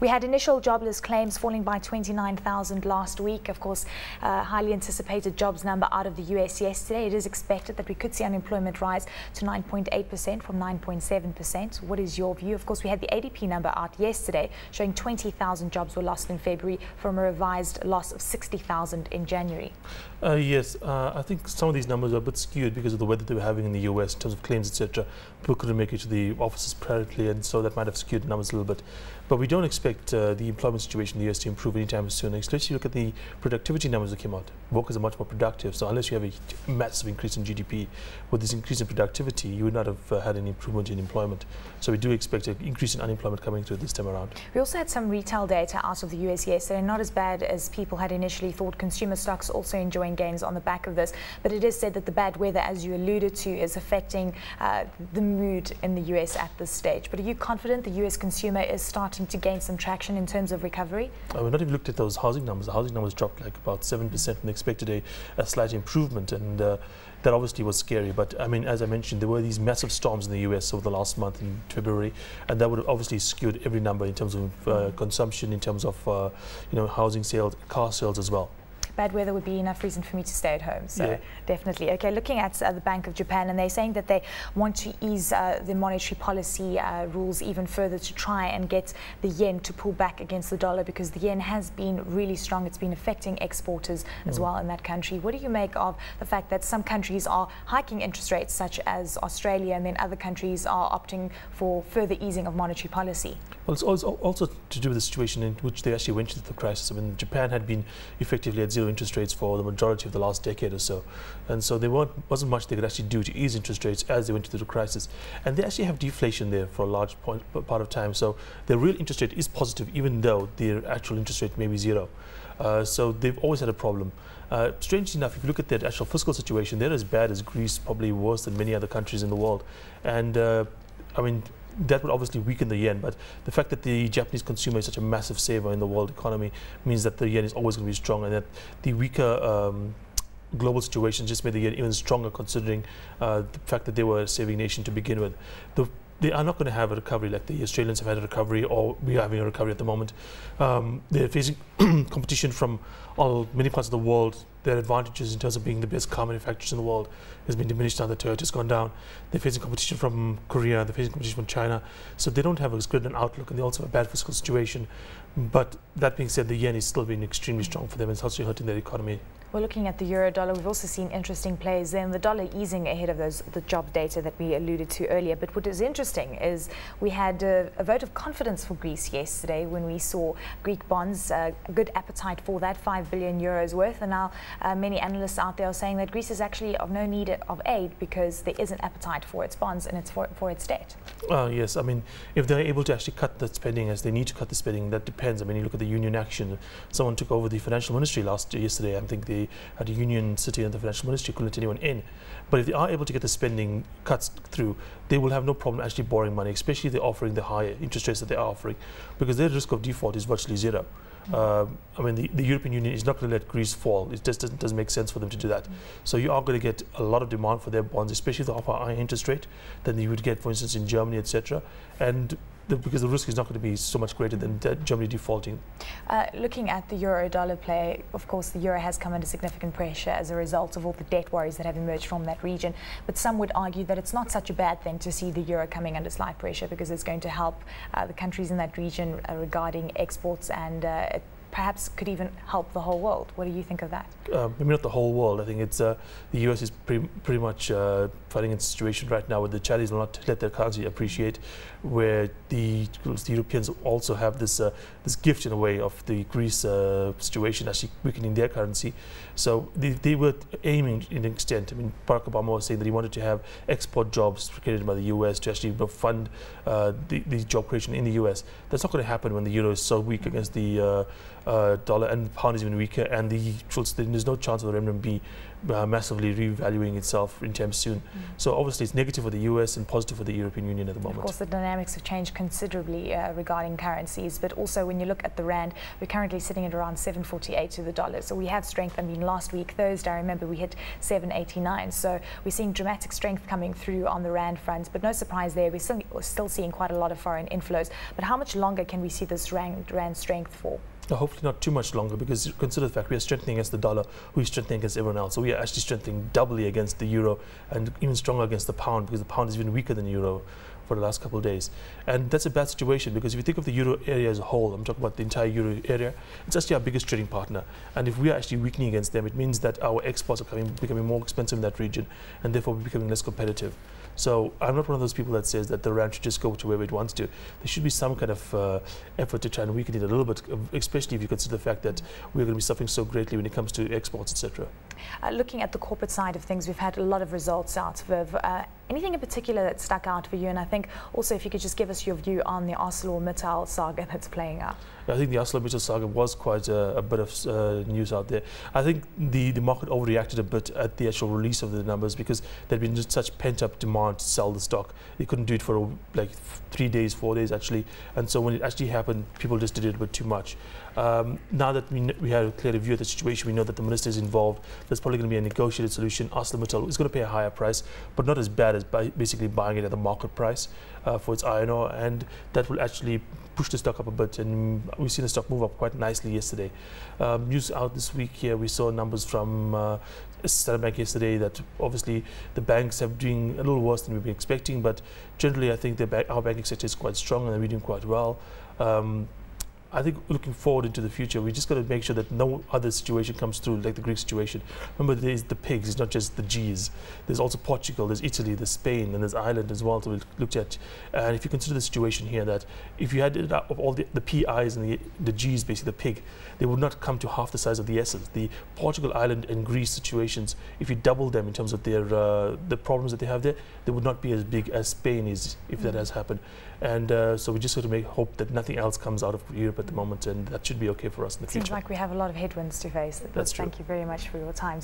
We had initial jobless claims falling by 29,000 last week. Of course, uh, highly anticipated jobs number out of the US yesterday. It is expected that we could see unemployment rise to 9.8% from 9.7%. What is your view? Of course, we had the ADP number out yesterday showing 20,000 jobs were lost in February from a revised loss of 60,000 in January. Uh, yes, uh, I think some of these numbers are a bit skewed because of the weather they were having in the US in terms of claims, etc. People couldn't make it to the offices privately, and so that might have skewed the numbers a little bit. But we don't expect uh, the employment situation in the US to improve anytime soon. Especially look at the productivity numbers that came out. Workers are much more productive. So unless you have a massive increase in GDP, with this increase in productivity, you would not have uh, had any improvement in employment. So we do expect an increase in unemployment coming through this time around. We also had some retail data out of the US yesterday, not as bad as people had initially thought. Consumer stocks also enjoying gains on the back of this. But it is said that the bad weather, as you alluded to, is affecting uh, the mood in the US at this stage. But are you confident the US consumer is starting to gain some traction in terms of recovery? Uh, we've not even looked at those housing numbers. The housing numbers dropped like about 7% and expected a, a slight improvement. And uh, that obviously was scary. But I mean, as I mentioned, there were these massive storms in the US over the last month in February, and that would have obviously skewed every number in terms of uh, consumption, in terms of uh, you know housing sales, car sales as well bad weather would be enough reason for me to stay at home. So yeah. definitely. Okay, looking at uh, the Bank of Japan, and they're saying that they want to ease uh, the monetary policy uh, rules even further to try and get the yen to pull back against the dollar because the yen has been really strong. It's been affecting exporters mm. as well in that country. What do you make of the fact that some countries are hiking interest rates, such as Australia, and then other countries are opting for further easing of monetary policy? Well, it's also to do with the situation in which they actually went into the crisis. I mean, Japan had been effectively at zero interest rates for the majority of the last decade or so. And so there wasn't much they could actually do to ease interest rates as they went through the crisis. And they actually have deflation there for a large point, part of time. So their real interest rate is positive, even though their actual interest rate may be zero. Uh, so they've always had a problem. Uh, strangely enough, if you look at their actual fiscal situation, they're as bad as Greece, probably worse than many other countries in the world. And uh, I mean, that would obviously weaken the yen, but the fact that the Japanese consumer is such a massive saver in the world economy means that the yen is always going to be strong, and that the weaker um, global situation just made the yen even stronger, considering uh, the fact that they were a saving nation to begin with. The they are not going to have a recovery like the Australians have had a recovery, or we are having a recovery at the moment. Um, they're facing competition from all many parts of the world. Their advantages in terms of being the best car manufacturers in the world has been diminished now. The Toyota's gone down. They're facing competition from Korea. They're facing competition from China. So they don't have as good an outlook, and they also have a bad fiscal situation. But that being said, the yen is still being extremely strong for them. It's also hurting their economy. We're looking at the euro dollar. We've also seen interesting plays in the dollar easing ahead of those the job data that we alluded to earlier. But what is interesting is we had a, a vote of confidence for Greece yesterday when we saw Greek bonds, uh, a good appetite for that, 5 billion euros worth. And now uh, many analysts out there are saying that Greece is actually of no need of aid because there is an appetite for its bonds and it's for, for its debt. Uh, yes, I mean, if they're able to actually cut the spending as they need to cut the spending, that depends. I mean, you look at the union action. Someone took over the financial ministry last yesterday. I think the at a union city and the financial ministry couldn't let anyone in. But if they are able to get the spending cuts through, they will have no problem actually borrowing money, especially if they're offering the higher interest rates that they are offering, because their risk of default is virtually zero. Uh, I mean, the, the, European Union is not going to let Greece fall. It just doesn't, doesn't, make sense for them to do that. So you are going to get a lot of demand for their bonds, especially they offer interest rate than you would get, for instance, in Germany, etc. And the, because the risk is not going to be so much greater than Germany defaulting. Uh, looking at the euro dollar play, of course, the euro has come under significant pressure as a result of all the debt worries that have emerged from that region. But some would argue that it's not such a bad thing to see the euro coming under slight pressure because it's going to help uh, the countries in that region uh, regarding exports and uh, perhaps could even help the whole world. What do you think of that? Uh, maybe not the whole world. I think it's uh, the US is pretty, pretty much uh, fighting its situation right now where the Chinese will not let their currency appreciate, where the, the Europeans also have this uh, this gift in a way of the Greece uh, situation actually weakening their currency. So they, they were aiming in extent. I mean, Barack Obama was saying that he wanted to have export jobs created by the US to actually fund uh, the, the job creation in the US. That's not going to happen when the euro is so weak against the uh, dollar and the pound is even weaker, and the there's no chance of the renminbi uh, massively revaluing itself anytime soon. Mm. So obviously it's negative for the US and positive for the European Union at the moment. Of course, the dynamics have changed considerably uh, regarding currencies, but also when you look at the rand, we're currently sitting at around 748 to the dollar. So we have strength. I mean, last week Thursday, I remember we hit 789. So we're seeing dramatic strength coming through on the rand front, but no surprise there. We're still, we're still seeing quite a lot of foreign inflows. But how much longer can we see this rand, rand strength for? Hopefully not too much longer because consider the fact we are strengthening against the dollar, we're strengthening against everyone else. So we are actually strengthening doubly against the euro and even stronger against the pound because the pound is even weaker than the euro for the last couple of days. And that's a bad situation because if you think of the euro area as a whole, I'm talking about the entire euro area, it's actually our biggest trading partner. And if we are actually weakening against them, it means that our exports are coming, becoming more expensive in that region and therefore we're becoming less competitive. So I'm not one of those people that says that the rand should just go to wherever it wants to. There should be some kind of uh, effort to try and weaken it a little bit, especially if you consider the fact that we're going to be suffering so greatly when it comes to exports, etc. Uh, looking at the corporate side of things, we've had a lot of results out of uh, anything in particular that stuck out for you. And I think also if you could just give us your view on the ArcelorMittal saga that's playing out. I think the ArcelorMittal saga was quite a, a bit of uh, news out there. I think the, the market overreacted a bit at the actual release of the numbers because there'd been just such pent-up demand to sell the stock. They couldn't do it for like three days, four days actually. And so when it actually happened, people just did it a bit too much. Um, now that we, we have a clear view of the situation, we know that the minister is involved. There's probably going to be a negotiated solution. ArcelorMittal is going to pay a higher price, but not as bad by basically buying it at the market price uh, for its iron ore, and that will actually push the stock up a bit, and we've seen the stock move up quite nicely yesterday. Um, news out this week here, we saw numbers from uh, Standard Bank yesterday that obviously the banks have doing a little worse than we've been expecting, but generally I think ba our banking sector is quite strong and we're doing quite well. Um, I think looking forward into the future, we just got to make sure that no other situation comes through like the Greek situation. Remember, there's the pigs, it's not just the G's. There's also Portugal, there's Italy, there's Spain, and there's Ireland as well to be looked at. And if you consider the situation here, that if you had it up of all the, the PIs and the, the G's, basically the pig, they would not come to half the size of the S's. The Portugal, Ireland, and Greece situations, if you double them in terms of their uh, the problems that they have there, they would not be as big as Spain is if mm -hmm. that has happened. And uh, so we just have to make hope that nothing else comes out of Europe at the moment, and that should be okay for us in the Seems future. Seems like we have a lot of headwinds to face. That's Thank true. you very much for your time.